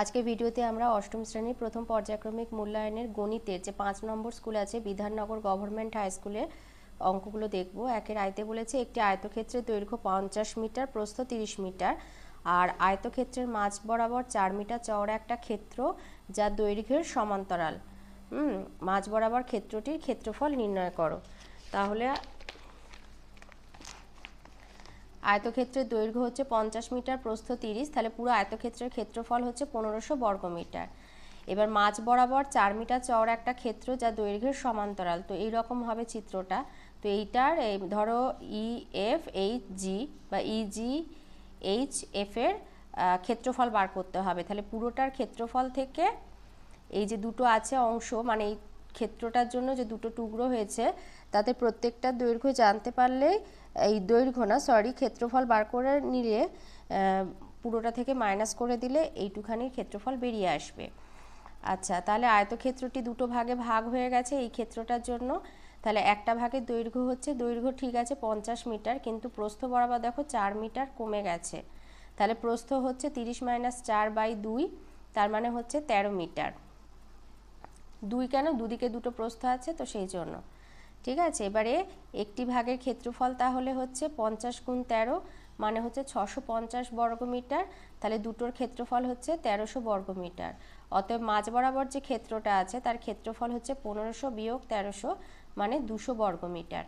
আজকে ভিডিওতে আমরা অষ্টম শ্রেণির প্রথম পর্যায়ক্রমিক মূল্যায়নের গণিতের যে পাঁচ নম্বর স্কুল আছে, বিধাননগর গভর্নমেন্ট হাই স্কুলের অঙ্কগুলো দেখব। একের আয়তে বলেছে, একটি আয়তক্ষেত্রের দৈর্ঘ্য পঞ্চাশ মিটার, প্রস্থ তিরিশ মিটার। আর আয়তক্ষেত্রের মাঝ বরাবর চার মিটার চওড়া একটা ক্ষেত্র, যা দৈর্ঘ্যের সমান্তরাল। হুম, মাঝ বরাবর ক্ষেত্রটির ক্ষেত্রফল নির্ণয় করো। তাহলে আয়তক্ষেত্রের দৈর্ঘ্য হচ্ছে পঞ্চাশ মিটার, প্রস্থ তিরিশ, তাহলে পুরো আয়তক্ষেত্রের ক্ষেত্রফল হচ্ছে পনেরোশো বর্গমিটার। এবার মাঝ বরাবর চার মিটার চওড়া একটা ক্ষেত্র যা দৈর্ঘ্যের সমান্তরাল। তো এইরকম হবে চিত্রটা। তো এইটার, এই ধরো ই এফ এইচ জি বা ইজি এইচ এফ এর ক্ষেত্রফল বার করতে হবে। তাহলে পুরোটার ক্ষেত্রফল থেকে এই যে দুটো আছে অংশ মানে এই ক্ষেত্রটার জন্য যে দুটো টুকরো হয়েছে, তাতে প্রত্যেকটা দৈর্ঘ্য জানতে পারলেই এই দৈর্ঘ্য না সরি ক্ষেত্রফল বার করে নিলে পুরোটা থেকে মাইনাস করে দিলে এইটুখানির ক্ষেত্রফল বেরিয়ে আসবে। আচ্ছা তাহলে আয়তক্ষেত্রটি দুটো ভাগে ভাগ হয়ে গেছে এই ক্ষেত্রটার জন্য। তাহলে একটা ভাগের দৈর্ঘ্য হচ্ছে, দৈর্ঘ্য ঠিক আছে পঞ্চাশ মিটার, কিন্তু প্রস্থ বরাবর দেখো চার মিটার কমে গেছে। তাহলে প্রস্থ হচ্ছে তিরিশ মাইনাস চার বাই দুই, তার মানে হচ্ছে ১৩ মিটার। দুই কেন? দুদিকে দুটো প্রস্থ আছে, তো সেই জন্য। ঠিক আছে? এবারে একটি ভাগের ক্ষেত্রফল তাহলে হচ্ছে পঞ্চাশ গুণ তেরো মানে হচ্ছে ছশো পঞ্চাশ বর্গমিটার। তাহলে দুটোর ক্ষেত্রফল হচ্ছে তেরোশো বর্গমিটার। অতএব মাঝ বরাবর যে ক্ষেত্রটা আছে, তার ক্ষেত্রফল হচ্ছে পনেরোশো বিয়োগ তেরোশো মানে দুশো বর্গমিটার।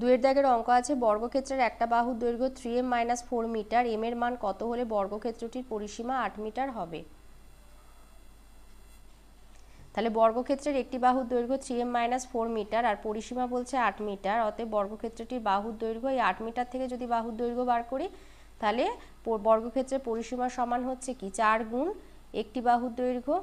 দুয়ের দাগের অঙ্ক আছে, বর্গক্ষেত্রের একটা বাহুর দৈর্ঘ্য three M minus four meter M এর মান কত হলে বর্গক্ষেত্রটির পরিসীমা আট মিটার হবে? তাহলে বর্গক্ষেত্রের একটি বাহুর দৈর্ঘ্য three M minus four meter আর পরিসীমা বলছে আট মিটার অতএব বর্গক্ষেত্রটির বাহুর দৈর্ঘ্য, এই আট মিটার থেকে যদি বাহুর দৈর্ঘ্য বার করি, তাহলে বর্গক্ষেত্রের পরিসীমা সমান হচ্ছে কি? চার গুণ একটি বাহুর দৈর্ঘ্য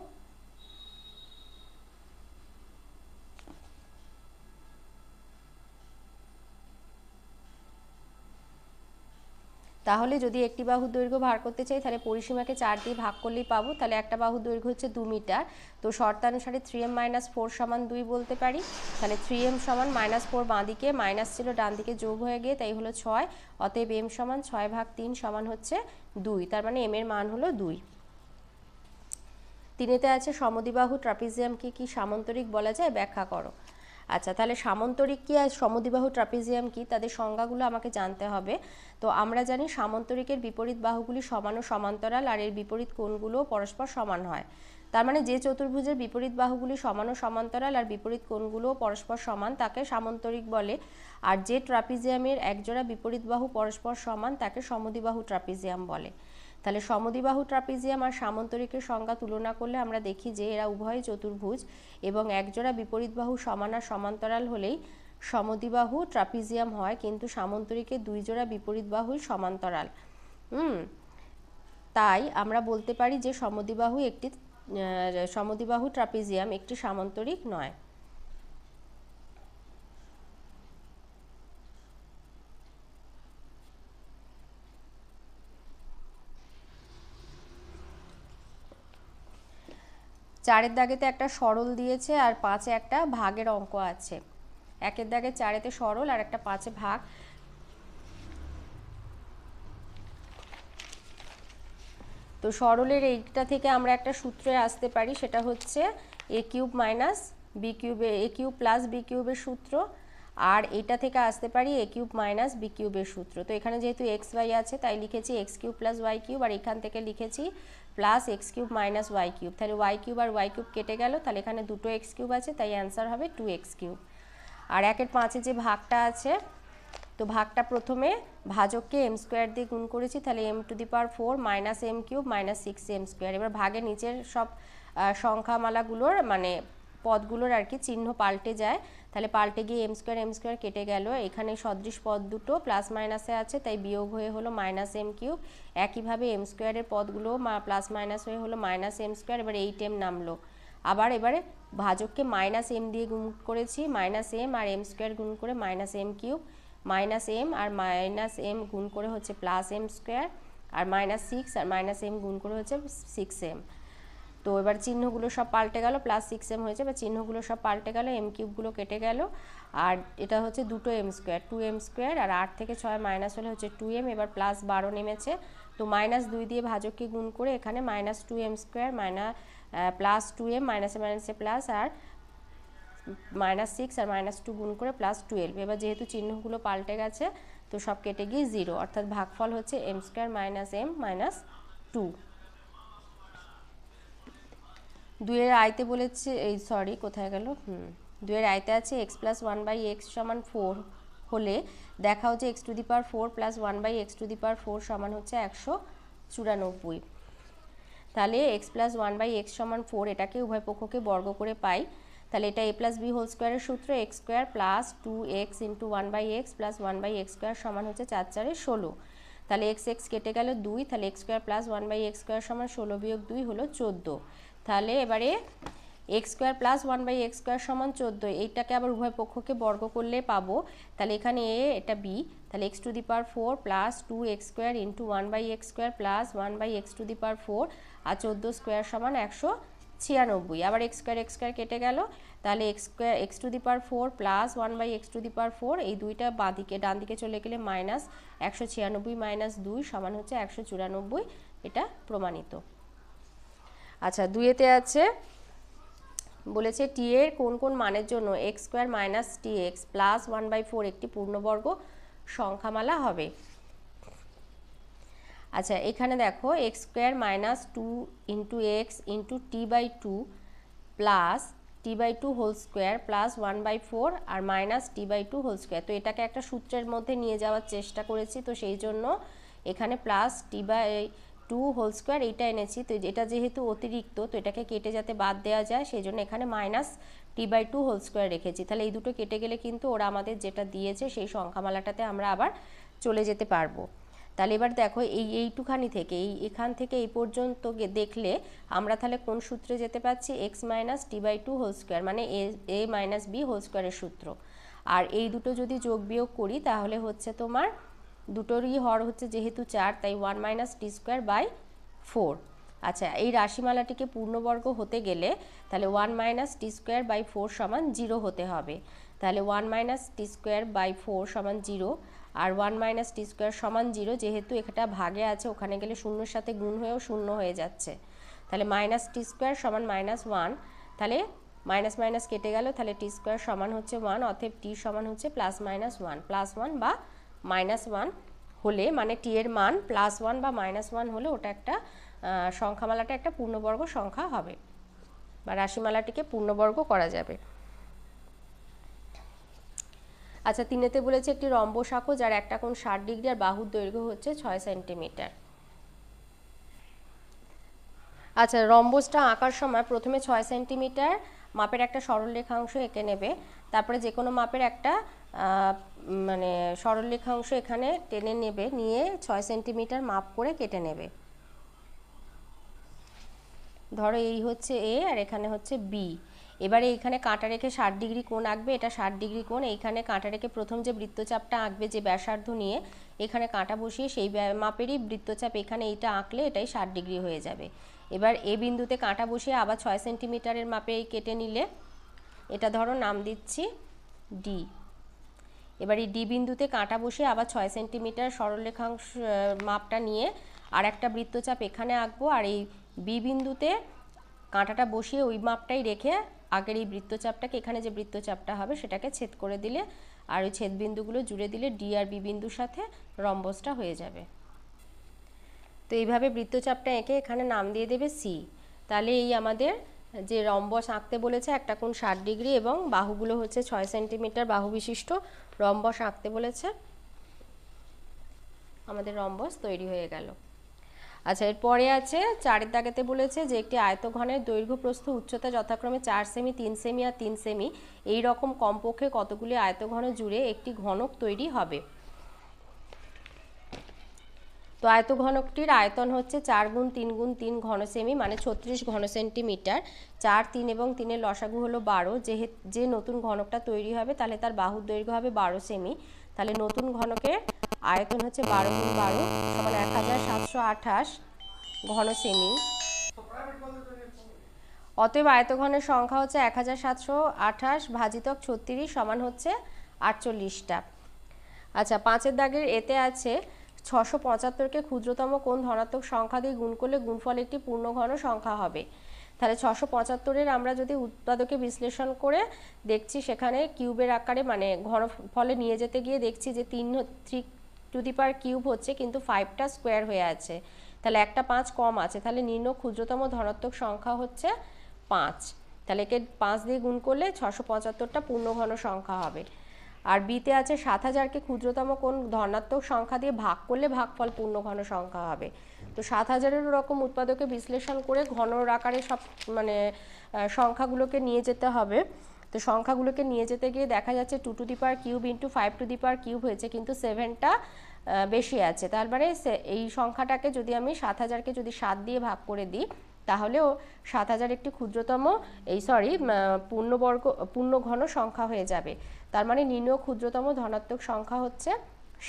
তাহলে যদি একটি বাহুর দৈর্ঘ্য ভার করতে চাই, তাহলে পরিসীমাকে চার দিয়ে ভাগ করলেই পাবো। তাহলে একটা বাহুর দৈর্ঘ্য হচ্ছে দু মিটার। তো শর্তানুসারে থ্রি এম মাইনাস ফোর সমান দুই বলতে পারি। তাহলে থ্রি এম সমান মাইনাস ফোর বাঁ দিকে মাইনাস ছিল ডান দিকে যোগ হয়ে গিয়ে তাই হলো ছয়। অতএব এম সমান ছয় ভাগ তিন সমান হচ্ছে দুই। তার মানে এম এর মান হলো দুই। তিনেতে আছে সমদিবাহু ট্রাপিজিয়ামকে কি সামন্তরিক বলা যায়? ব্যাখ্যা করো। আচ্ছা তাহলে সামন্তরিক কি আর সমদিবাহু ট্রাপিজিয়াম কি? তাদের সংজ্ঞাগুলো আমাকে জানতে হবে। তো আমরা জানি সামন্তরিকের বিপরীত বাহুগুলি সমান ও সমান্তরাল, আর এর বিপরীত কোণগুলো পরস্পর সমান হয়। তার মানে যে চতুর্ভুজের বিপরীত বাহুগুলি সমান ও সমান্তরাল, আর বিপরীত কোণগুলো পরস্পর সমান, তাকে সামন্তরিক বলে। আর যে ট্রাপিজিয়ামের একজোড়া বিপরীত বাহু পরস্পর সমান, তাকে সমদিবাহু ট্রাপিজিয়াম বলে। তাহলে সমদিবাহু ট্রাপিজিয়াম আর সামন্তরিকের সংজ্ঞা তুলনা করলে আমরা দেখি যে এরা উভয় চতুর্ভুজ এবং একজোড়া বিপরীত বাহু সমান আর সমান্তরাল হলেই সমদিবাহু ট্রাপিজিয়াম হয়, কিন্তু সামন্তরিকের দুই জোড়া বিপরীত বাহুই সমান্তরাল। হুম, তাই আমরা বলতে পারি যে সমদিবাহু একটি সমদিবাহু ট্রাপিজিয়াম একটি সামন্তরিক নয়। চারের দাগেতে একটা সরল দিয়েছে আর পাঁচে একটা ভাগের অঙ্ক আছে। একের দাগে চারেতে সরল আর একটা পাঁচে ভাগ। তো সরলের এইটা থেকে আমরা একটা সূত্রে আসতে পারি, সেটা হচ্ছে এ কিউব মাইনাস বি কিউবে এ কিউব প্লাস বি কিউবের সূত্র। আর এটা থেকে আসতে পারি এ কিউব মাইনাস বি কিউবের সূত্র। তো এখানে যেহেতু এক্স ওয়াই আছে, তাই লিখেছি X cube plus Y cube আর এখান থেকে লিখেছি plus X cube minus Y cube তাহলে ওয়াই কিউব আর ওয়াই কিউব কেটে গেল, তাহলে এখানে দুটো এক্স কিউব আছে, তাই অ্যান্সার হবে টু এক্স কিউব আর একের পাঁচে যে ভাগটা আছে, তো ভাগটা প্রথমে ভাজককে এম স্কোয়ার দিয়ে গুণ করেছি, তাহলে M to the power four minus M cube minus six M square এবার ভাগের নিচের সব সংখ্যামালাগুলোর মানে পদগুলোর আর কি চিহ্ন পাল্টে যায়। তাহলে পাল্টে গিয়ে এম স্কোয়ার এম স্কোয়ার কেটে গেল। এখানে সদৃশ পদ দুটো প্লাস মাইনাসে আছে, তাই বিয়োগ হয়ে হলো মাইনাস এম কিউব একইভাবে এম স্কোয়ারের পদগুলো প্লাস মাইনাস হয়ে হলো মাইনাস এম স্কোয়ার এবার এইট এম নামলো। আবার এবারে ভাজককে মাইনাস এম দিয়ে গুণ করেছি মাইনাস এম আর এম স্কোয়ার গুণ করে minus M cube minus M আর মাইনাস এম গুণ করে হচ্ছে প্লাস এম স্কোয়ার আর মাইনাস সিক্স আর মাইনাস এম গুণ করে হচ্ছে সিক্স এম তো এবার চিহ্নগুলো সব পাল্টে গেল প্লাস সিক্স এম হয়েছে, এবার চিহ্নগুলো সব পাল্টে গেল এম কিউবগুলো কেটে গেল। আর এটা হচ্ছে দুটো M square two M square আর আট থেকে ছয় মাইনাস হলে হচ্ছে টু এম এবার প্লাস বারো নেমেছে। তো মাইনাস দুই দিয়ে ভাজককে গুণ করে এখানে minus two M square minus plus two M মাইনাসে মাইনাসে প্লাস আর মাইনাস সিক্স আর মাইনাস টু গুণ করে প্লাস টুয়েলভ এবার যেহেতু চিহ্নগুলো পাল্টে গেছে, তো সব কেটে গিয়ে জিরো অর্থাৎ ভাগফল হচ্ছে M square minus M minus two দুয়ের আয়তে বলেছে, এই সরি কোথায় গেল? হুম দুয়ের আয়তে আছে X plus one by X সমান ফোর হলে দেখাও যে X to the power four plus one by X to the power four সমান হচ্ছে একশো চুরানব্বই। তাহলে X plus one by X সমান ফোর এটাকে উভয় পক্ষকে বর্গ করে পাই। তাহলে এটা এ প্লাস বি হোল স্কোয়ারের সূত্র X square plus two X into one by X plus one by X square সমান হচ্ছে চার চারে ষোলো। তাহলে এক্স এক্স কেটে গেল দুই, তাহলে X square plus one by X square সমান ষোলো বিয়োগ দুই হলো চোদ্দ। তাহলে এবারে X square plus one by X square সমান চোদ্দ, এইটাকে আবার উভয় পক্ষকে বর্গ করলে পাবো। তাহলে এখানে এ, এটা বি তাহলে X to the power four plus two X square into one by X square plus one by X to the power four আর চোদ্দ স্কোয়ার সমান একশো ছিয়ানব্বই। আবার এক্স স্কোয়ার এক্স স্কোয়ার কেটে গেল, তাহলে X square X to the power four plus one by X to the power four এই দুইটা বাঁ দিকে ডান দিকে চলে গেলে মাইনাস একশো ছিয়ানব্বই মাইনাস দুই সমান হচ্ছে একশো চুরানব্বই, এটা প্রমাণিত। আচ্ছা দুয়েতে আছে, বলেছে টি এর কোন কোন মানের জন্য X square minus T X plus one by four একটি পূর্ণবর্গ সংখ্যামালা হবে? আচ্ছা এখানে দেখো X square minus two into X into T by two plus T by two whole square plus one by four R minus T by two whole square তো এটাকে একটা সূত্রের মধ্যে নিয়ে যাওয়ার চেষ্টা করেছি, তো সেই জন্য এখানে plus T by two whole square এইটা এনেছি। তো এটা যেহেতু অতিরিক্ত, তো এটাকে কেটে যাতে বাদ দেওয়া যায় সেই জন্য এখানে minus T by two whole square রেখেছি। তাহলে এই দুটো কেটে গেলে কিন্তু ওরা আমাদের যেটা দিয়েছে, সেই সংখ্যামালাটাতে আমরা আবার চলে যেতে পারব। তাহলে এবার দেখো, এই এইটুখানি থেকে, এই এখান থেকে এই পর্যন্ত দেখলে আমরা তাহলে কোন সূত্রে যেতে পারছি X minus T by two whole square মানে A A minus B whole স্কোয়ারের সূত্র। আর এই দুটো যদি যোগ বিয়োগ করি, তাহলে হচ্ছে তোমার দুটোরই হর হচ্ছে যেহেতু চার, তাই one minus T square by four আচ্ছা এই রাশিমালাটিকে পূর্ণবর্গ হতে গেলে তাহলে one minus T square by four সমান জিরো হতে হবে। তাহলে one minus T square by four সমান জিরো আর ওয়ান মাইনাস টি স্কোয়ার সমান জিরো যেহেতু এটা ভাগে আছে, ওখানে গেলে শূন্যর সাথে গুণ হয়েও শূন্য হয়ে যাচ্ছে। তাহলে মাইনাস টি স্কোয়ার সমান মাইনাস ওয়ান তাহলে মাইনাস মাইনাস কেটে গেল, তাহলে টি স্কোয়ার সমান হচ্ছে ওয়ান অতএব টি সমান হচ্ছে plus minus one plus one বা মাইনাস ওয়ান হলে মানে টি এর মান প্লাস ওয়ান বা মাইনাস ওয়ান হলে ওটা একটা সংখ্যামালাটা একটা পূর্ণবর্গ সংখ্যা হবে বা রাশিমালাটিকে পূর্ণবর্গ করা যাবে। আচ্ছা তিনেতে বলেছে একটি রম্বস আঁকো যার একটা কোণ ষাট ডিগ্রি আর বাহুর দৈর্ঘ্য হচ্ছে ছয় সেন্টিমিটার। আচ্ছা রম্বসটা আঁকার সময় প্রথমে ছয় সেন্টিমিটার মাপের একটা সরলরেখাংশ এঁকে নেবে, তারপরে যে কোনো মাপের একটা মানে সরলরেখাংশ এখানে টেনে নেবে, নিয়ে ছয় সেন্টিমিটার মাপ করে কেটে নেবে। ধরো এই হচ্ছে এ আর এখানে হচ্ছে বি। এবারে এইখানে কাঁটা রেখে ষাট ডিগ্রি কোণ আঁকবে, এটা ষাট ডিগ্রি কোণ। এইখানে কাঁটা রেখে প্রথম যে বৃত্তচাপটা আঁকবে যে ব্যাসার্ধ নিয়ে, এখানে কাঁটা বসিয়ে সেই মাপেরই বৃত্তচাপ এখানে এইটা আঁকলে এটাই ষাট ডিগ্রি হয়ে যাবে। এবার এ বিন্দুতে কাঁটা বসিয়ে আবার ছয় সেন্টিমিটারের মাপে এই কেটে নিলে, এটা ধরো নাম দিচ্ছি ডি। এবার এই ডি বিন্দুতে কাঁটা বসিয়ে আবার ছয় সেন্টিমিটার সরলরেখাংশ মাপটা নিয়ে আর একটা বৃত্তচাপ এখানে আঁকবো। আর এই বি বিন্দুতে কাঁটাটা বসিয়ে ওই মাপটাই রেখে আগের এই বৃত্তচাপটাকে, এখানে যে বৃত্তচাপটা হবে সেটাকে ছেদ করে দিলে আর ওই ছেদ বিন্দুগুলো জুড়ে দিলে ডি আর বি বিন্দুর সাথে রম্বসটা হয়ে যাবে। তো এইভাবে বৃত্তচাপটা এঁকে এখানে নাম দিয়ে দেবে সি তাহলে এই আমাদের যে রম্বস আঁকতে বলেছে, একটা কোণ ষাট ডিগ্রি এবং বাহুগুলো হচ্ছে ছয় সেন্টিমিটার বাহু বিশিষ্ট রম্বস আঁকতে বলেছে। আমাদের রম্বস তৈরি হয়ে গেল। আচ্ছা এরপরে আছে চারের দাগেতে বলেছে যে একটি আয়তঘনের দৈর্ঘ্য প্রস্থ উচ্চতা যথাক্রমে চার সেমি, তিন সেমি আর তিন সেমি, এই রকম কমপক্ষে কতগুলি আয়তঘন জুড়ে একটি ঘনক তৈরি হবে? তো আয়তঘনকটির আয়তন হচ্ছে চার গুণ তিন গুণ তিন ঘন সেমি মানে ছত্রিশ ঘন সেন্টিমিটার চার তিন এবং তিনের লসাগু হলো বারো। যেহে যে নতুন ঘনকটা তৈরি হবে, তাহলে তার বাহুর দৈর্ঘ্য হবে বারো সেমি। তাহলে নতুন ঘনকের আয়তন হচ্ছে বারো গুণ বারো সমান এক হাজার সাতশো আঠাশ ঘন সেমি অতএব আয়তঘনের সংখ্যা হচ্ছে এক হাজার সাতশো আঠাশ ভাজিতক ছত্রিশ সমান হচ্ছে আটচল্লিশটা। আচ্ছা পাঁচের দাগের এতে আছে ছশো পঁচাত্তরকে ক্ষুদ্রতম কোন ধনাত্মক সংখ্যা দিয়ে গুণ করলে গুণফল একটি পূর্ণঘন সংখ্যা হবে। তাহলে ছশো পঁচাত্তরের আমরা যদি উৎপাদকে বিশ্লেষণ করে দেখছি, সেখানে কিউবের আকারে মানে ঘন ফলে নিয়ে যেতে গিয়ে দেখছি যে তিন three to the power cube হচ্ছে কিন্তু ফাইভটা স্কোয়ার হয়ে আছে। তাহলে একটা পাঁচ কম আছে, তাহলে নিম্ন ক্ষুদ্রতম ধনাত্মক সংখ্যা হচ্ছে পাঁচ। তাহলে একে পাঁচ দিয়ে গুণ করলে ছশো পঁচাত্তরটা পূর্ণঘন সংখ্যা হবে। আর বিতে আছে সাত হাজারকে ক্ষুদ্রতম কোন ধনাত্মক সংখ্যা দিয়ে ভাগ করলে ভাগফল পূর্ণ ঘন সংখ্যা হবে। তো সাত হাজারের রকম উৎপাদকে বিশ্লেষণ করে ঘনর আকারে সব মানে সংখ্যাগুলোকে নিয়ে যেতে হবে। তো সংখ্যাগুলোকে নিয়ে যেতে গিয়ে দেখা যাচ্ছে two to the power cube into five to the power cube হয়েছে, কিন্তু সেভেনটা বেশি আছে। তার সে- এই সংখ্যাটাকে যদি আমি সাত হাজারকে যদি সাত দিয়ে ভাগ করে দিই তাহলেও সাত হাজার একটি ক্ষুদ্রতম, এই সরি পূর্ণবর্গ, পূর্ণঘন সংখ্যা হয়ে যাবে। তার মানে নিম্ন ক্ষুদ্রতম ধনাত্মক সংখ্যা হচ্ছে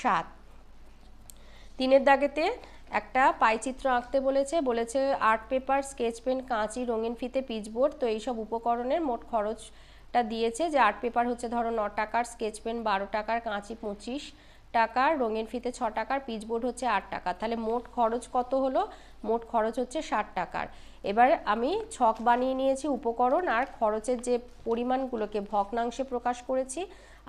সাত। তিনের দাগেতে একটা পাইচিত্র আঁকতে বলেছে বলেছে আর্ট পেপার, স্কেচ পেন, কাঁচি, রঙিন ফিতে, পিচবোর্ড, তো এইসব উপকরণের মোট খরচটা দিয়েছে যে আর্ট পেপার হচ্ছে ধরো ন টাকার, স্কেচ পেন বারো টাকার, কাঁচি পঁচিশ টাকার, রঙিন ফিতে ছ টাকার পিচবোর্ড হচ্ছে আট টাকা তাহলে মোট খরচ কত হলো? মোট খরচ হচ্ছে ষাট টাকার। এবার আমি ছক বানিয়ে নিয়েছি উপকরণ আর খরচের যে পরিমাণগুলোকে ভগ্নাংশে প্রকাশ করেছি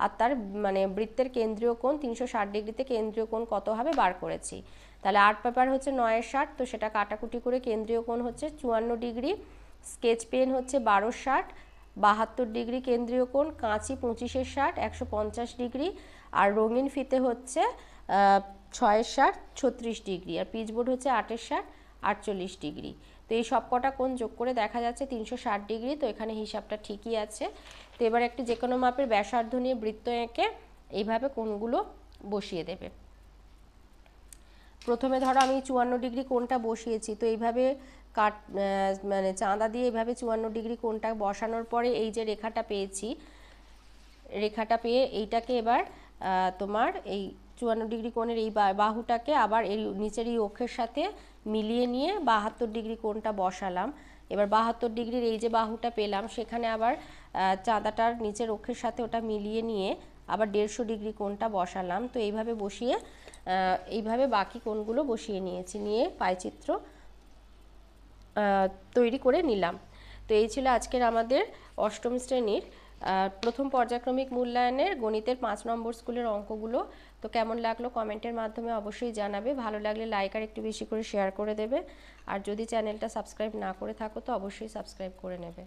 আর তার মানে বৃত্তের কেন্দ্রীয় কোণ তিনশো ষাট ডিগ্রিতে কেন্দ্রীয় কোণ কত হবে বার করেছি। তাহলে আর্ট পেপার হচ্ছে নয়ের ষাট, তো সেটা কাটাকুটি করে কেন্দ্রীয় কোণ হচ্ছে চুয়ান্ন ডিগ্রি, স্কেচ পেন হচ্ছে বারো ষাট বাহাত্তর ডিগ্রি কেন্দ্রীয় কোণ, কাঁচি পঁচিশের ষাট, একশো পঞ্চাশ ডিগ্রি। আর রঙিন ফিতে হচ্ছে ছয়ের ষাট, ছত্রিশ ডিগ্রি। আর পিচবোর্ড হচ্ছে আটের ষাট, আটচল্লিশ ডিগ্রি। তো এই সব কটা কোণ যোগ করে দেখা যাচ্ছে তিনশো ষাট ডিগ্রি। তো এখানে হিসাবটা ঠিকই আছে। তো এবার একটি যে কোনো মাপের ব্যাসার্ধ নিয়ে বৃত্ত এঁকে এইভাবে কোণগুলো বসিয়ে দেবে। প্রথমে ধরো আমি চুয়ান্ন ডিগ্রি কোণটা বসিয়েছি। তো এইভাবে কাট মানে চাঁদা দিয়ে এইভাবে চুয়ান্ন ডিগ্রি কোণটা বসানোর পরে এই যে রেখাটা পেয়েছি, রেখাটা পেয়ে এইটাকে এবার তোমার এই চুয়ান্ন ডিগ্রি কোণের এই বাহুটাকে আবার এই নিচের এই অক্ষের সাথে মিলিয়ে নিয়ে বাহাত্তর ডিগ্রি কোণটা বসালাম। এবার বাহাত্তর ডিগ্রির এই যে বাহুটা পেলাম, সেখানে আবার চাঁদাটার নিচের অক্ষের সাথে ওটা মিলিয়ে নিয়ে আবার দেড়শো ডিগ্রি কোণটা বসালাম। তো এইভাবে বসিয়ে এইভাবে বাকি কোণগুলো বসিয়ে নিয়েছি, নিয়ে পায়চিত্র তৈরি করে নিলাম। তো এই ছিল আজকের আমাদের অষ্টম শ্রেণির প্রথম পর্যায়ক্রমিক মূল্যায়নের গণিতের পাঁচ নম্বর স্কুলের অঙ্কগুলো। তো কেমন লাগল কমেন্টের মাধ্যমে অবশ্যই জানাবে। ভালো লাগলে লাইক আর একটু বেশি করে শেয়ার করে দেবে। আর যদি চ্যানেলটা সাবস্ক্রাইব না করে থাকো তো অবশ্যই সাবস্ক্রাইব করে নেবে।